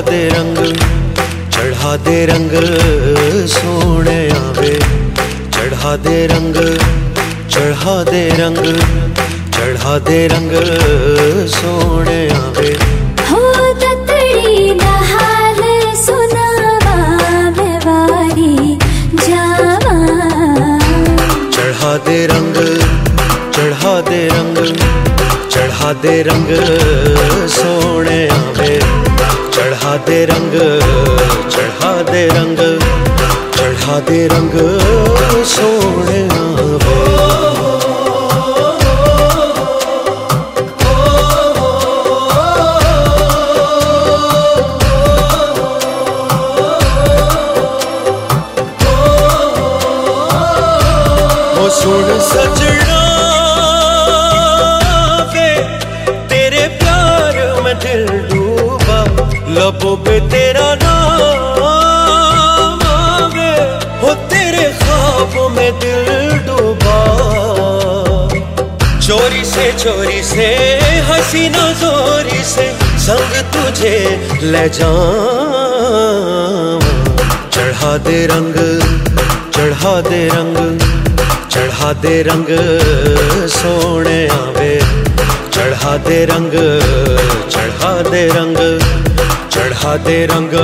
ਦੇ ਰੰਗ ਚੜਾ ਦੇ ਰੰਗ ਸੋਹਣਿਆ ਆਵੇ। ਚੜਾ ਦੇ ਰੰਗ ਚੜਾ ਦੇ ਰੰਗ ਚੜਾ ਦੇ ਰੰਗ ਸੋਹਣਿਆ ਵੇ ਹੋ ਤਤੜੀ ਦੇ ਰੰਗ ਚੜਾ ਦੇ ਰੰਗ ਚੜਾ ਦੇ ਰੰਗ ਸੋਹਣਿਆ ਵੇ ਚੜਾ ਦੇ ਰੰਗ ਚੜਾ ਦੇ ਰੰਗ ਚੜਾ ਦੇ ਰੰਗ ਸੋਹਣਾ ਵੇ। चोरी से चोरी से, हसीना जोरी से, संग तुझे ले जा चढ़ा दे रंग, चढ़ा दे रंग, चढ़ा दे रंग, सोने आवे। चढ़ा दे रंग, चढ़ा दे रंग, चढ़ा दे रंग।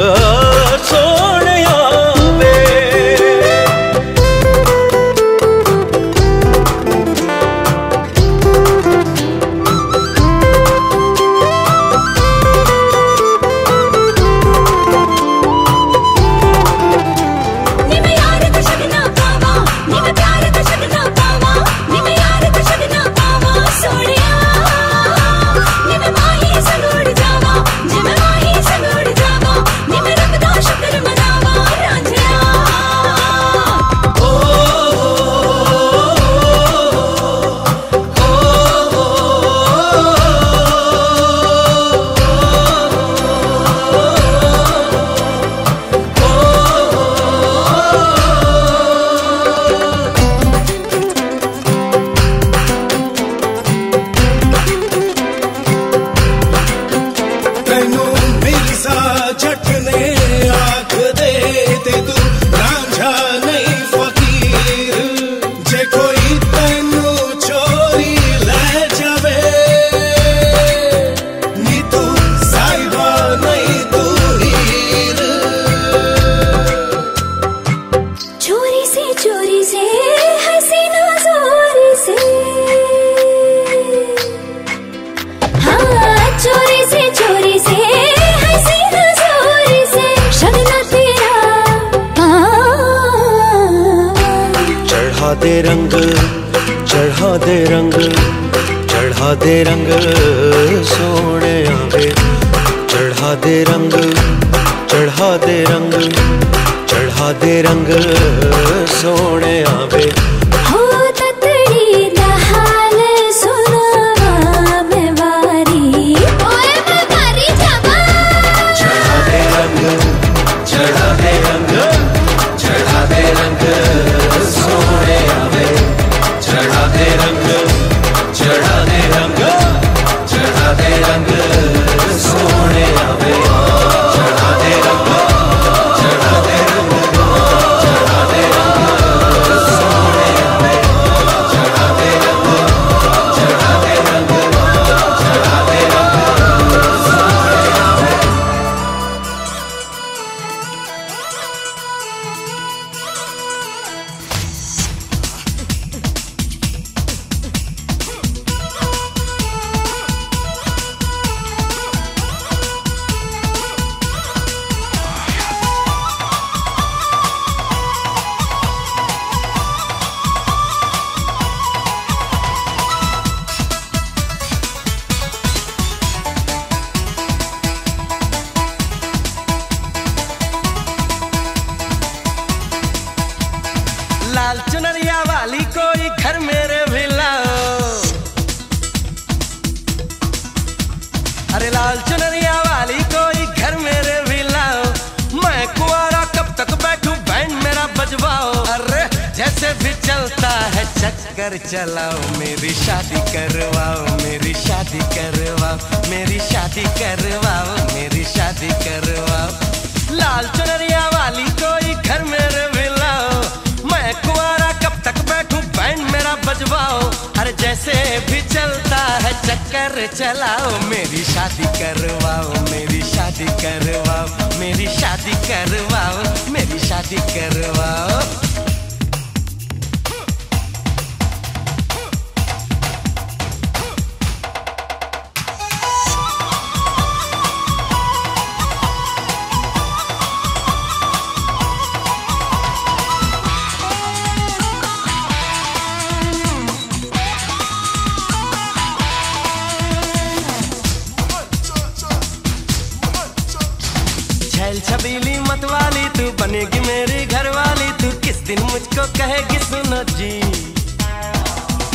दिन मुझको कहेगी सुनो जी।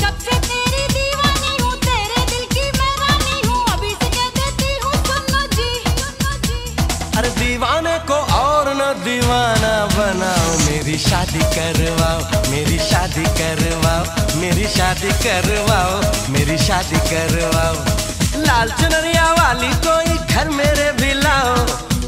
कब से तेरी दीवानी हूँ तेरे दिल की मैं रानी हूँ अभी से कह देती हूँ सुनो जी। अरे दीवाने को और न दीवाना बनाओ मेरी शादी करवाओ मेरी शादी करवाओ मेरी शादी करवाओ मेरी शादी करवाओ। लाल चुनरिया वाली कोई घर मेरे भी लाओ।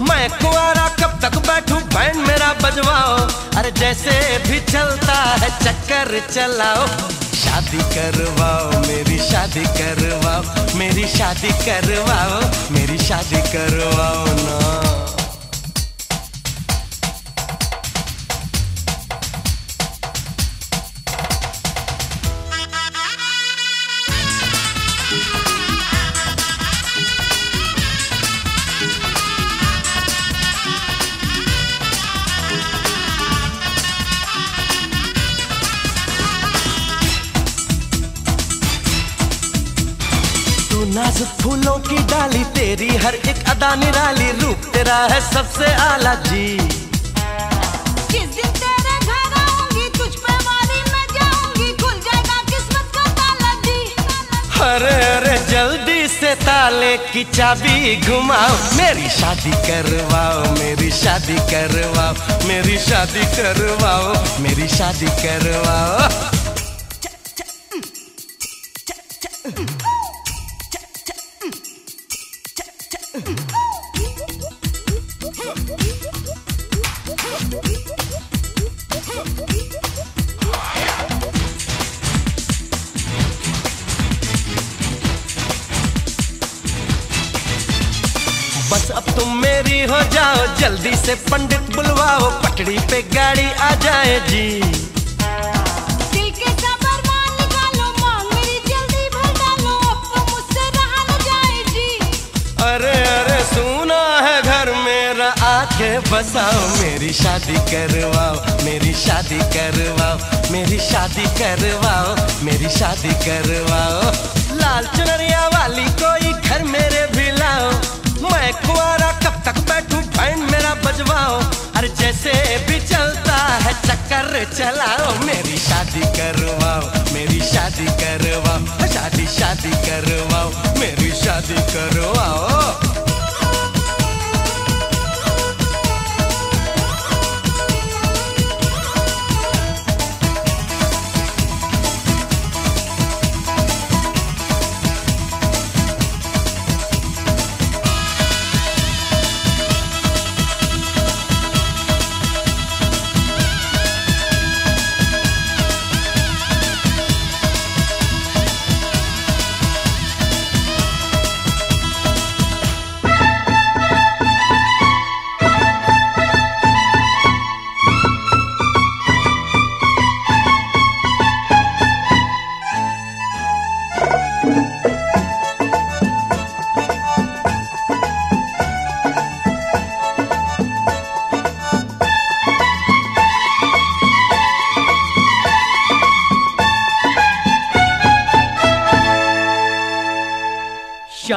मैं कुआरा कब तक बैठूं? बैंड मेरा बजवाओ। अरे जैसे भी चलता है, चक्कर चलाओ। शादी करवाओ, मेरी शादी करवाओ। मेरी शादी करवाओ, मेरी शादी करवाओ ना। अदा निराली रूप तेरा है सबसे आला जी। जिस दिन तेरे घर आऊँगी तुझ पे वाली मैं जाऊँगी खुल जाएगा किस्मत का ताला जी। अरे अरे जल्दी से ताले की चाबी घुमाओ मेरी शादी करवाओ मेरी शादी करवाओ मेरी शादी करवाओ मेरी शादी करवाओ। जाओ जल्दी से पंडित बुलवाओ पटड़ी पे गाड़ी आ जाए जी। तो जाए जी। अरे अरे सुना है घर मेरा आके बसाओ मेरी शादी करवाओ मेरी शादी करवाओ मेरी शादी करवाओ मेरी शादी करवाओ। लाल चुनरिया वाली कोई घर मेरे भी लाओ मैं कुआरा तक बैठूं बैंड मेरा बजवाओ। हर जैसे भी चलता है, चक्कर चलाओ। मेरी शादी करवाओ, मेरी शादी करवाओ। शादी शादी करवाओ, मेरी शादी करवाओ।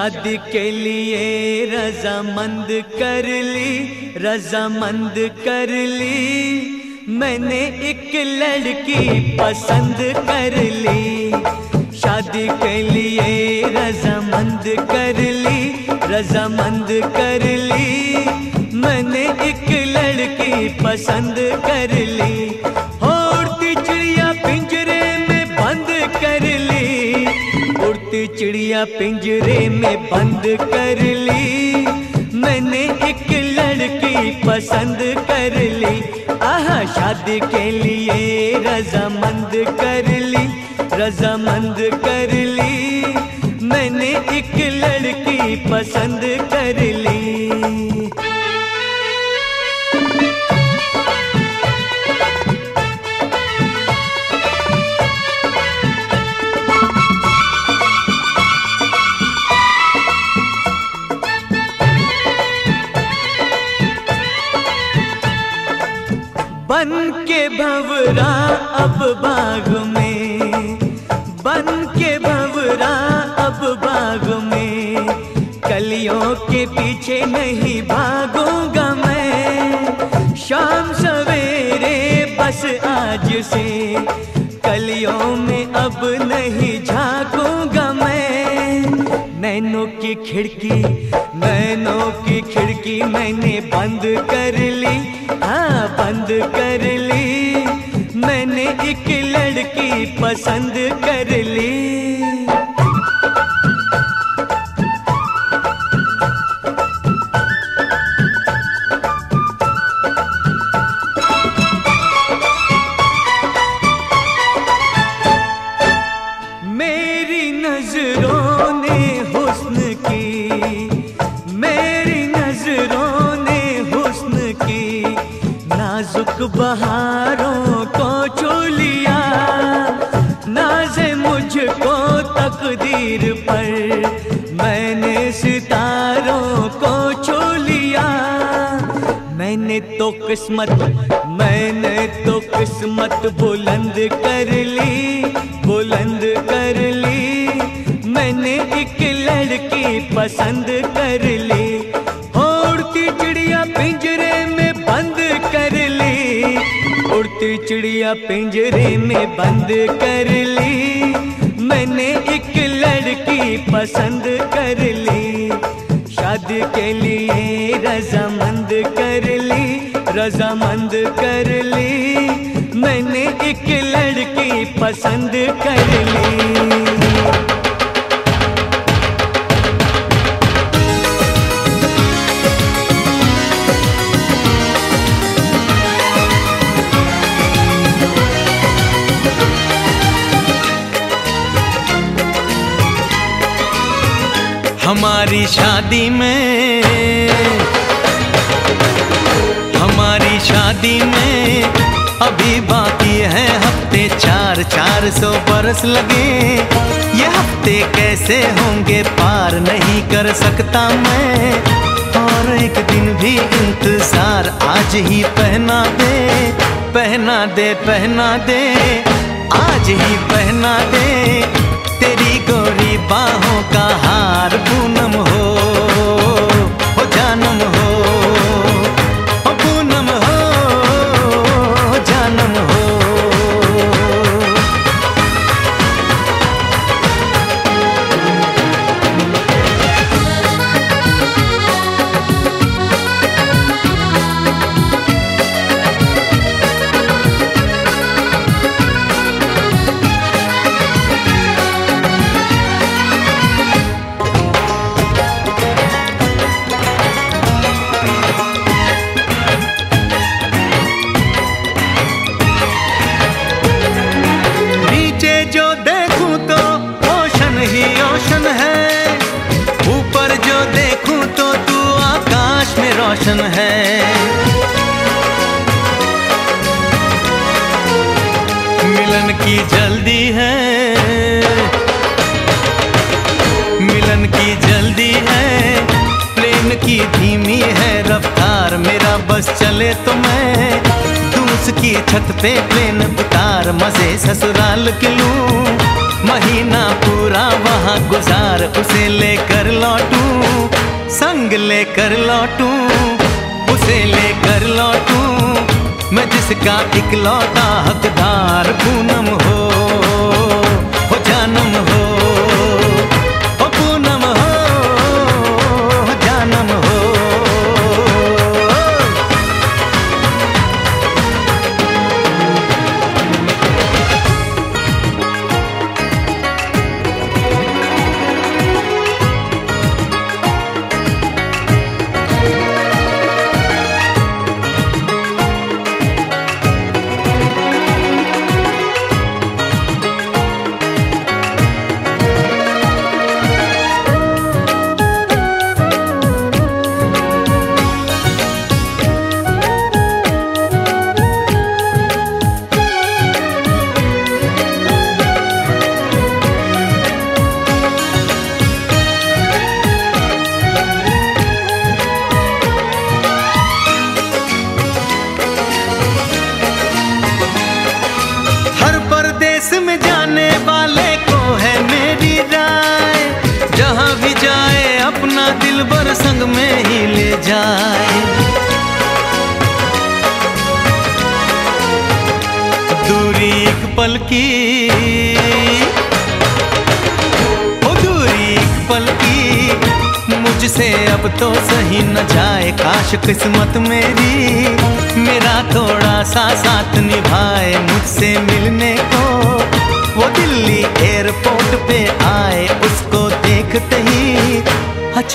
शादी के लिए रजामंद कर ली, रजामंद कर ली। मैंने एक लड़की पसंद कर ली। शादी के लिए रजामंद कर ली, रजामंद कर ली। मैंने एक लड़की पसंद कर ली। चिड़िया पिंजरे में बंद कर ली। मैंने एक लड़की पसंद कर ली। आह, शादी के लिए रजामंद कर ली, रजामंद कर ली। मैंने एक लड़की पसंद कर बाग में, बन के भवरा अब बाग में। कलियों के पीछे नहीं भागूँगा मैं। शाम सवेरे बस आज से, कलियों में अब नहीं झांकूँगा मैं। नैनों की खिड़की, नैनों की खिड़की मैंने बंद कर ली। हाँ बंद कर ली। मैंने लड़की पसंद कर ली। तकदीर पर मैंने सितारों को छू लिया। मैंने तो किस्मत, मैंने तो किस्मत बुलंद कर ली, बुलंद कर ली। मैंने एक लड़की पसंद कर ली, उड़ती चिड़िया पिंजरे में बंद कर ली। उड़ती चिड़िया पिंजरे में बंद कर ली। मैंने एक लड़की पसंद कर ली। शादी के लिए रजामंद कर ली, रजामंद कर ली। मैंने एक लड़की पसंद कर ली। हमारी शादी में, हमारी शादी में अभी बाकी है हफ़्ते चार चार सौ बरस लगे। ये हफ़्ते कैसे होंगे पार नहीं कर सकता मैं। और एक दिन भी इंतज़ार आज ही पहना दे पहना दे पहना दे। आज ही पहना दे, तेरी गोरी बाहों का जिसका इकलौता हकदार पूनम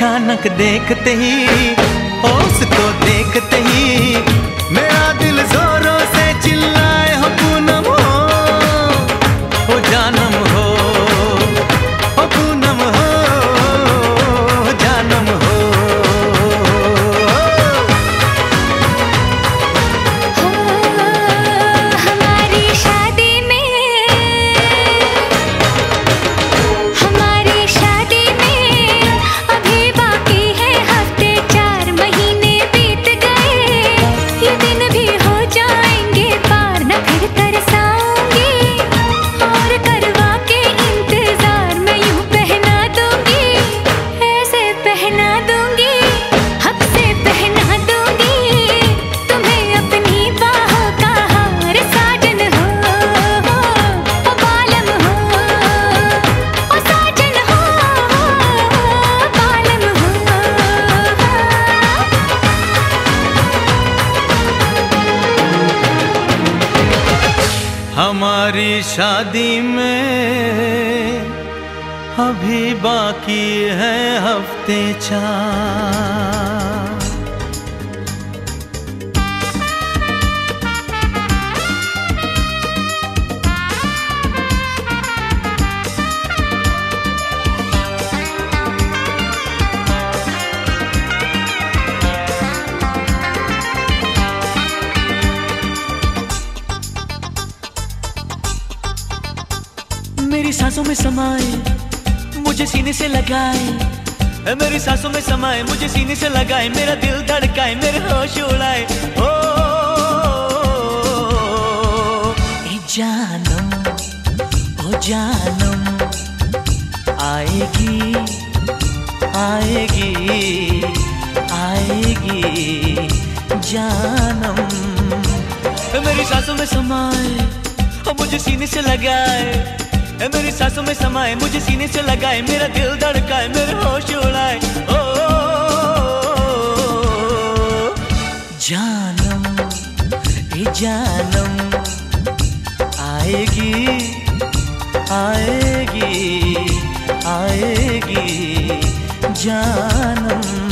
अचानक देखते ही उसको देखते ही मेरा शादी में अभी बाकी है हफ़्ते चार। सांसों में समाए, मुझे सीने से लगाए। मेरी सांसों में समाए, मुझे सीने से लगाए, मेरा दिल धड़काए, मेरे होश उड़ाए। ए जानम, ओ जानम, आएगी आएगी आएगी। जानम मेरी सांसों में समाए मुझे सीने से लगाए। ए, मेरी सांसों में समाए मुझे सीने से लगाए मेरा दिल धड़काए मेरे होश उड़ाए ओ, जानम ए जानम आएगी आएगी आएगी। जानम।